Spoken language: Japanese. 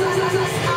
そうそ